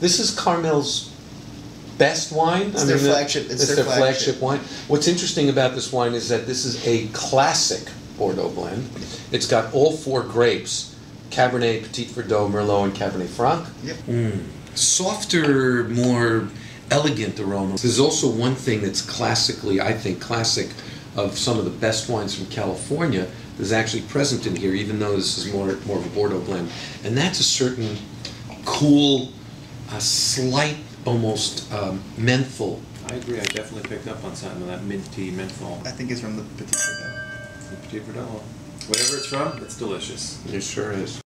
This is Carmel's best wine. It's their the- uh, flagship- it's their flagship. wine. What's interesting about this wine is that this is a classic Bordeaux blend. It's got all four grapes: Cabernet, Petit Verdot, Merlot, and Cabernet Franc. Yep. Mm. Softer, more elegant aroma. There's also one thing that's classically, I think, classic of some of the best wines from California that's actually present in here, even though this is more more of a Bordeaux blend, and that's a certain cool, a slight, almost um, menthol. I agree, I definitely picked up on something of that minty menthol. I think it's from the Petit Verdot. From Petit Verdot. Whatever it's from, it's delicious. It sure is.